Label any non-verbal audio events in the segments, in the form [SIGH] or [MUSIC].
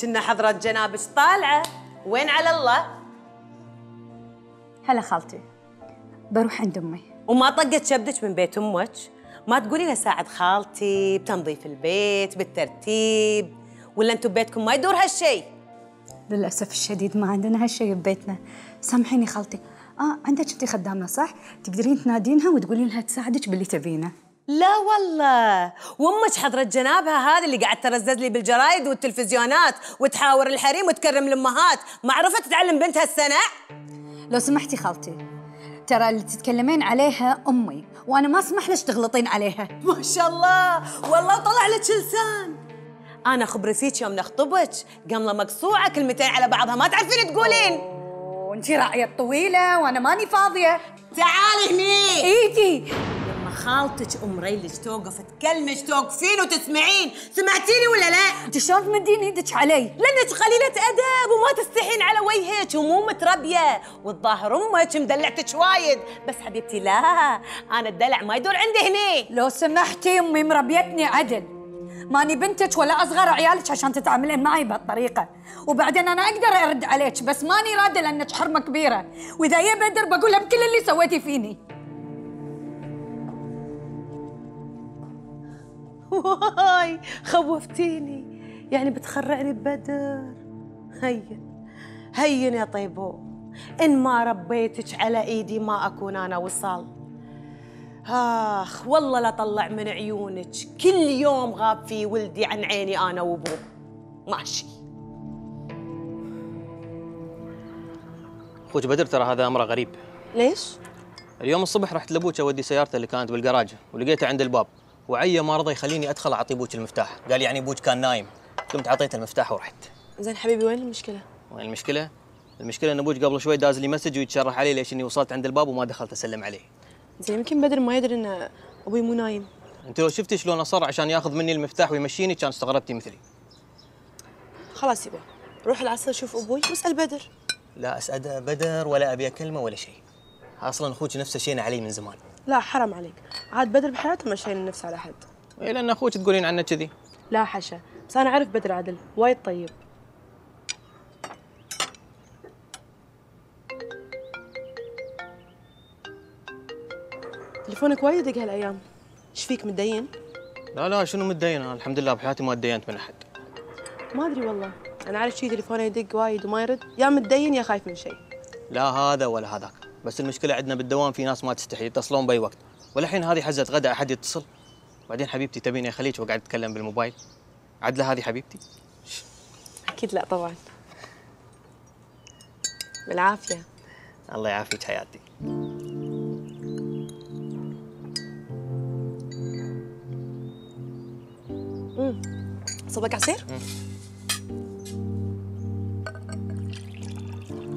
كنا حضرة جنابك طالعة. وين على الله؟ هلا خالتي بروح عند أمي. وما طقت شبدك من بيت أمك؟ ما تقولي لها ساعد خالتي بتنظيف البيت بالترتيب. ولا أنتم ببيتكم ما يدور هالشيء للأسف الشديد ما عندنا هالشيء ببيتنا. سامحيني خالتي. آه عندك انت خدامة صح؟ تقدرين تنادينها وتقولين لها تساعدك باللي تبينه. لا والله. وامك حضرة جنابها هذه اللي قاعد ترزز لي بالجرايد والتلفزيونات وتحاور الحريم وتكرم الأمهات. ما عرفت تعلم بنتها السنع لو سمحتي خالتي ترى اللي تتكلمين عليها أمي وأنا ما أسمح لك تغلطين عليها. [LAUGHS] ما شاء الله. والله طلع لك لسان. أنا خبري فيك يوم نخطبك. قملة مقصوعة كلمتين على بعضها. ما تعرفين تقولين. وانت راعيه طويلة وأنا ماني فاضية. تعالي هني. إيدي. خالتك ام ريلك توقف تكلمك توقفين وتسمعين. سمعتيني ولا لا؟ أنت شلون تمدين إيدك علي؟ لانك قليلة ادب وما تستحين على وجهك ومو متربية. والظاهر أمك مدلعتك وايد. بس حبيبتي لا أنا الدلع ما يدور عندي هني. لو سمحتي أمي مربيتني عدل. ماني بنتك ولا أصغر عيالك عشان تتعاملين معي بهالطريقة. وبعدين أنا أقدر أرد عليك بس ماني راده لأنك حرمة كبيرة. وإذا يا بدر بقولها بكل اللي سويتي فيني. واي خوفتيني. يعني بتخرعني ببدر هين هين يا طيبو. إن ما ربيتك على إيدي ما أكون أنا وصال آخ والله لا طلع من عيونك. كل يوم غاب في ولدي عن عيني أنا وأبوه. ماشي. أخوك بدر ترى هذا أمره غريب. ليش؟ اليوم الصبح رحت لأبوك أودي سيارته اللي كانت بالجراج ولقيته عند الباب. وعيا ما رضى يخليني أدخل أعطي أبوك المفتاح. قال يعني أبوك كان نايم. قمت اعطيته المفتاح ورحت. زين حبيبي وين المشكلة؟ وين المشكلة؟ المشكلة إن أبوك قبل شوي داز لي message ويتشره علي ليش إني وصلت عند الباب وما دخلت أسلم عليه. زين يمكن بدر ما يدري إن أبوي مو نايم. أنت لو شفتي شلون أصر عشان ياخذ مني المفتاح ويمشيني كان استغربتي مثلي. خلاص يبا روح العصر شوف أبوي واسأل بدر. لا اسعد بدر ولا أبي كلمه ولا شيء. أصلا أخوك نفسه شينا علي من زمان. لا حرام عليك. عاد بدر بحياته ما شايل النفس على حد. إيه لأن أخوك تقولين عنه كذي. لا حشا. بس أنا أعرف بدر عدل وايد طيب. تليفونك وايد يدق هالايام إيش فيك متدين؟ لا لا شنو متدين؟ أنا الحمد لله بحياتي ما تدينت من أحد. ما أدري والله. أنا أعرف شي تليفونه يدق وايد وما يرد. يا متدين يا خايف من شيء لا هذا ولا هذاك. بس المشكلة عندنا بالدوام في ناس ما تستحي يتصلون بأي وقت. والحين هذه حزه غدا أحد يتصل؟ بعدين حبيبتي تبيني اخليك وقاعد أتكلم بالموبايل. عدله هذه حبيبتي. أكيد لا طبعا. بالعافية. الله يعافيك حياتي. صبك عصير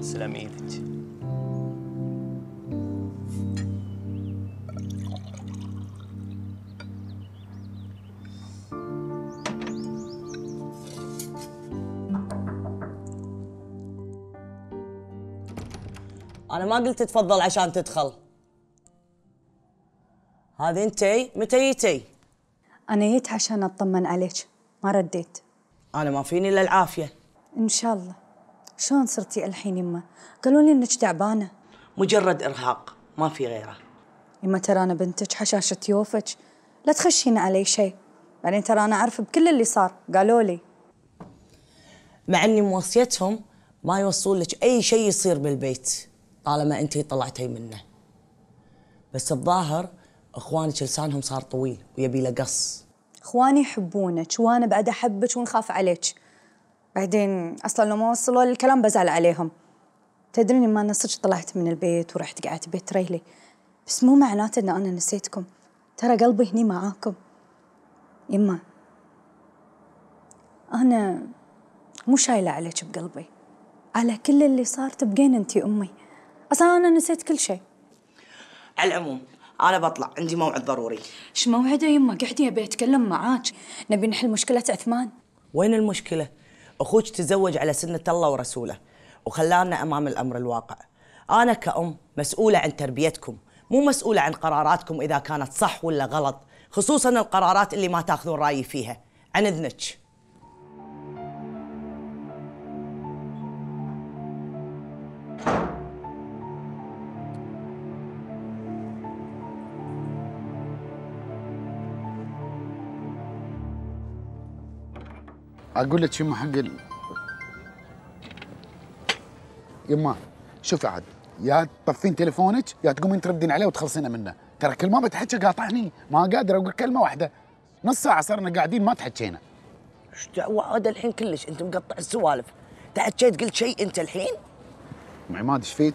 سلام إيدك أنا ما قلت تفضل عشان تدخل. هذه انتي متى جيتي أنا جيت عشان أطمن عليك. ما رديت. أنا ما فيني إلا العافية. إن شاء الله. شلون صرتي الحين يمه قالوا لي إنك تعبانة. مجرد إرهاق. ما في غيره. يما ترى أنا بنتك حشاشة يوفك. لا تخشين علي شيء. بعدين ترى أنا أعرف بكل اللي صار. قالوا لي. مع إني موصيتهم ما يوصون لك أي شيء يصير بالبيت. طالما انتي طلعتي منه. بس الظاهر اخوانك لسانهم صار طويل ويبي له قص. اخواني يحبونك وأنا بعد احبك ونخاف عليك. بعدين أصلا لو ما وصلوا الكلام بزعل عليهم. تدرين ما صدق طلعت من البيت ورحت قعدت بيت ريلي بس مو معناته إن أنا نسيتكم. ترى قلبي هني معاكم. يما أنا مو شايلة عليك بقلبي. على كل اللي صار تبقين أنتي أمي. أصلا أنا نسيت كل شيء. على العموم أنا بطلع عندي موعد ضروري. إيش موعده يما؟ قعدي ابي اتكلم معاك. نبي نحل مشكلة عثمان. وين المشكلة؟ أخوك تزوج على سنة الله ورسوله وخلانا أمام الأمر الواقع. أنا كأم مسؤولة عن تربيتكم مو مسؤولة عن قراراتكم إذا كانت صح ولا غلط خصوصا القرارات اللي ما تأخذون رأيي فيها. عن إذنك. أقول لك يما حق ال... يما شوفي عاد يا تطفين تليفونك يا تقومين تردين عليه وتخلصين منه. ترى كل ما بتحكي قاطعني ما قادر أقول كلمة واحدة. نص ساعة صرنا قاعدين ما تحكينا. إيش دعوه هذا الحين كلش أنت مقطع السوالف. تعجيت قلت شيء أنت الحين؟ عماد إيش فيك؟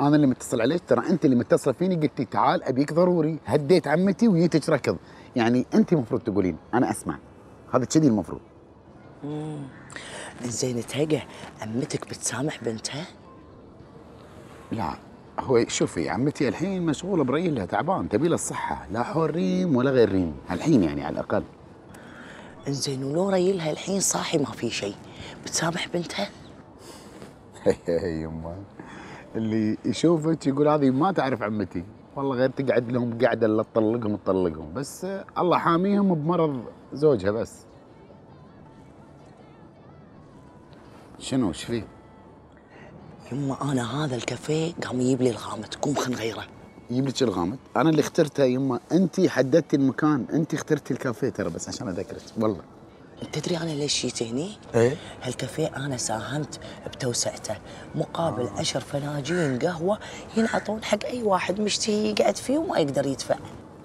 أنا اللي متصل عليك ترى أنت اللي متصله فيني قلتي تعال أبيك ضروري. هديت عمتي وجيتك ركض. يعني أنت المفروض تقولين أنا أسمع. هذا كذي المفروض. زين تهقه عمتك بتسامح بنتها؟ لا هو شوفي عمتي الحين مشغوله بريلها تعبان تبي لها الصحة لا حول ريم ولا غير ريم الحين يعني على الأقل. إنزين ولو ريلها الحين صاحي ما في شيء. بتسامح بنتها؟ يما. اللي يشوفك يقول هذه ما تعرف عمتي. والله غير تقعد لهم قاعدة الا تطلقهم تطلقهم. بس الله حاميهم بمرض زوجها بس. شنو إيش فيه؟ يما أنا هذا الكافيه قام يجيب لي الغامة قوم خل نغيره. يجيب لك الغامض؟ أنا اللي اخترته يما. أنت حددتي المكان. أنت اخترتي الكافيه ترى بس عشان أذكرك. والله. انت تدري أنا ليش جيت هني؟ إيه؟ هالكافيه أنا ساهمت بتوسعته. مقابل عشر فناجين قهوة ينعطون حق أي واحد مشتهي يقعد فيه وما يقدر يدفع.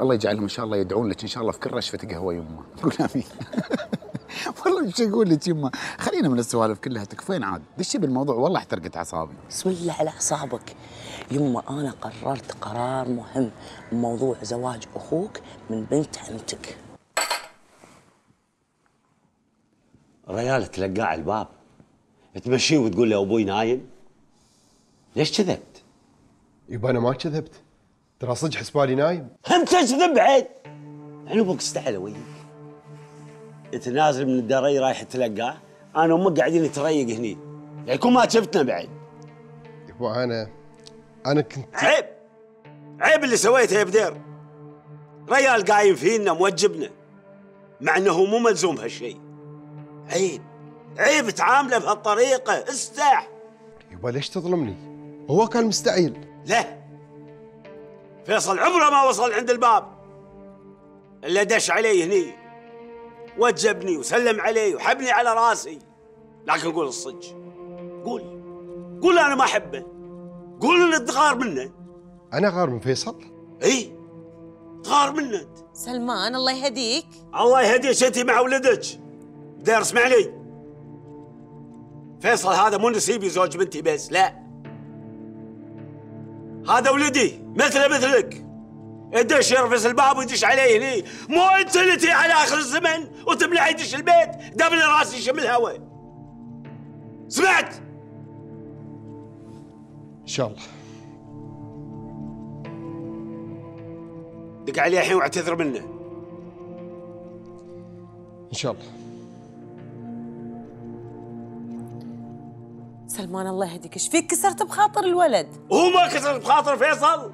الله يجعلهم إن شاء الله يدعون لك. إن شاء الله في كل رشفة قهوة يما. [LAUGHS] قول آمين. [LAUGHS] [LAUGHS] والله إيش أقول لك يما؟ خلينا من السوالف كلها تكفين عاد؟ دشي بالموضوع والله احترقت أعصابي. بسم الله على أعصابك. يما أنا قررت قرار مهم موضوع زواج أخوك من بنت عمتك. ريال تلقاه على الباب. تمشيه وتقول له أبوي نايم؟ ليش كذبت؟ يبا أنا ما كذبت. ترى صدق حسبالي نايم. هم تكذب بعد؟ يعني أبوك استحلى وياك انت نازل من الدري رايح تلقاه. أنا وامك قاعدين نتريق هني. يكون ما شفتنا بعد. يبا أنا أنا كنت عيب. عيب اللي سويته يا بدير. ريال قايم فينا موجبنا. مع إنه مو ملزوم بهالشيء عيب. عيب تعامله بهالطريقة. استح. يبا ليش تظلمني؟ هو كان مستعيل لا. فيصل عمره ما وصل عند الباب. إلا دش علي هني. وجبني وسلم علي وحبني على راسي. لكن قول الصدق قول. قول أنا ما أحبه. قول ان تغار منه. أنا غار من فيصل؟ إي. تغار منه أنت. سلمان الله يهديك. الله يهديك انت مع ولدك. دير اسمعني فيصل هذا مو نسيبي زوج بنتي بس لا. هذا ولدي مثله مثلك. يدش يرفس الباب ويدش علي هني. مو انت اللي تي على آخر الزمن وتبلع يدش البيت دبل راسي يشم الهواء سمعت؟ إن شاء الله. دق عليه الحين واعتذر منه. إن شاء الله. سلمان الله يهديك. إيش فيك؟ كسرت بخاطر الولد. وهو ما كسر بخاطر فيصل؟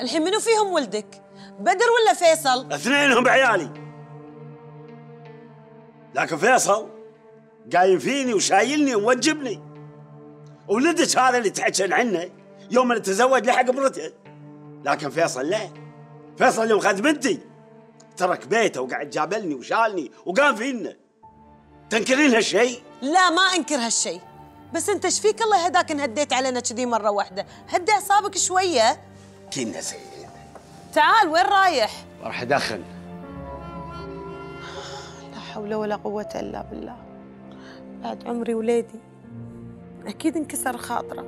الحين منو فيهم ولدك؟ بدر ولا فيصل؟ اثنينهم بعيالي. لكن فيصل قايم فيني وشايلني وموجبني. ولدك هذا اللي تحكين عنه يوم اللي تزوج لحق مرته لكن فيصل لا. فيصل يوم خذ بنتي ترك بيته وقعد جابلني وشالني وقام فينا. تنكرين هالشيء؟ لا ما أنكر هالشيء. بس أنت إيش فيك؟ الله يهداك إن هديت علينا كذي مرة واحدة. هدي أعصابك شوية. كنا زين تعال وين رايح؟ راح ادخن لا حول ولا قوة إلا بالله. بعد عمري ولادي أكيد انكسر خاطرة.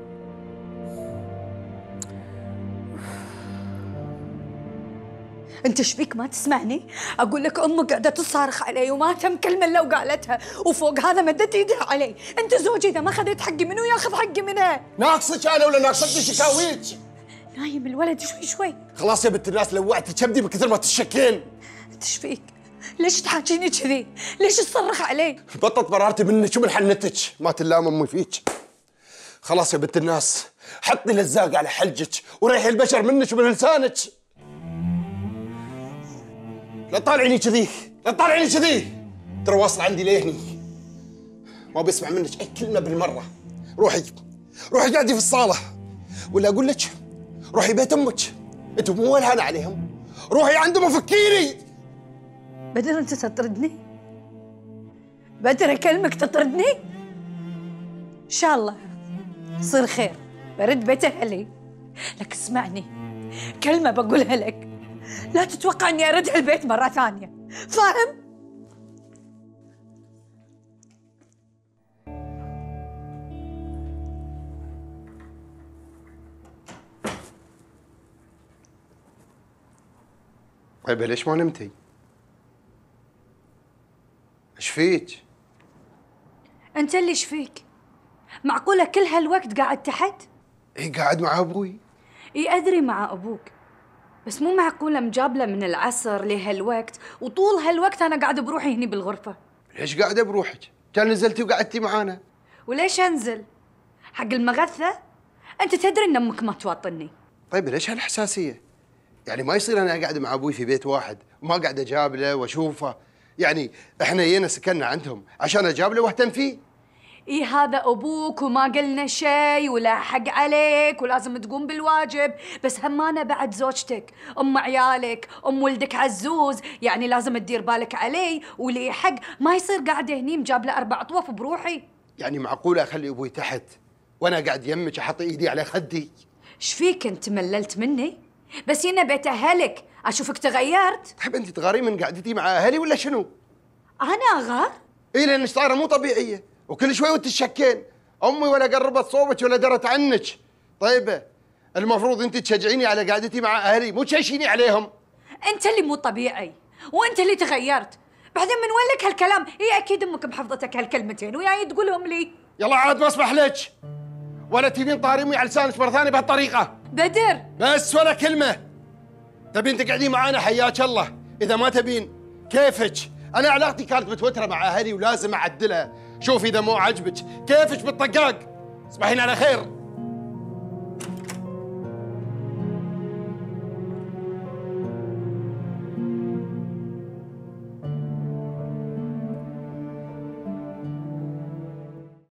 أنت إيش بيك؟ ما تسمعني؟ أقول لك أمك قاعدة تصارخ علي وما تم كلمة إلا وقالتها وفوق هذا مدت ايدها علي، أنت زوجي إذا ما خذيت حقي منو ياخذ حقي منها؟ ناقصك أنا ولا ناقصتني شكاويك؟ نايم الولد شوي شوي، خلاص يا بنت الناس لوعت كبدي بكثر ما تشكين. انت إيش فيك؟ ليش تحاكيني كذي؟ ليش تصرخ علي؟ بطلت برارتي منك ومن حنتك؟ ما تلام أمي فيك. خلاص يا بنت الناس حطي لزاق على حلجك وريحي البشر منك ومن لسانك. لا تطالعيني كذي لا تطالعيني كذي. ترى واصل عندي لهني ما بيسمع منك أي كلمة بالمرة. روحي روحي قاعدي في الصالة. ولا أقول لك روحي بيت أمك. أنتم مو ولهان عليهم. روحي عندهم وفكيني بدر انت تطردني؟ بدر اكلمك تطردني. إن شاء الله يصير خير. برد بيت أهلي. لك اسمعني. كلمة بقولها لك. لا تتوقع اني ارد البيت مرة ثانية. فاهم؟ طيب ليش ما نمتي؟ إيش فيك؟ أنت اللي إيش فيك معقولة كل هالوقت قاعد تحت اي قاعد مع أبوي إي أدري مع أبوك بس مو معقولة مجابلة من العصر لهالوقت وطول هالوقت أنا قاعدة بروحي هني بالغرفة ليش قاعدة بروحك؟ كان نزلتي وقعدتي معانا وليش أنزل حق المغثة أنت تدري إن أمك ما توطني طيب ليش هالحساسيه؟ يعني ما يصير أنا قاعد مع أبوي في بيت واحد وما قاعد اجابله وأشوفه. يعني إحنا جينا سكننا عندهم. عشان اجابله واهتم فيه. إي هذا أبوك وما قلنا شيء ولا حق عليك ولازم تقوم بالواجب. بس همانة بعد زوجتك أم عيالك أم ولدك عزوز. يعني لازم تدير بالك علي ولي حق. ما يصير قاعدة هني مجابله أربع اطواف بروحي. يعني معقولة أخلي أبوي تحت وأنا قاعد يمك أحط إيدي على خدي؟ إيش فيك أنت مللت مني؟ بس هنا بيت أهلك. أشوفك تغيرت. تحب أنت تغارين من قعدتي مع أهلي ولا شنو؟ أنا أغار. اي لانك صايره مو طبيعية. وكل شوي وتتشكين. أمي ولا قربت صوبك ولا درت عنك. طيبه المفروض أنت تشجعيني على قعدتي مع أهلي مو تشيشيني عليهم. أنت اللي مو طبيعي وأنت اللي تغيرت. بعدين من وين لك هالكلام؟ هي أكيد أمك محفظتك هالكلمتين وياي تقولهم لي. يلا عاد ما أسمح لك. ولا تبين طارمي على لسانك مرة ثانية بهالطريقة. بدر. بس ولا كلمة. تبين تقعدين معانا حياك الله. إذا ما تبين كيفك؟ أنا علاقتي كانت متوترة مع أهلي ولازم أعدلها. شوفي إذا مو عاجبك كيفك بالطقاق؟ تصبحين على خير.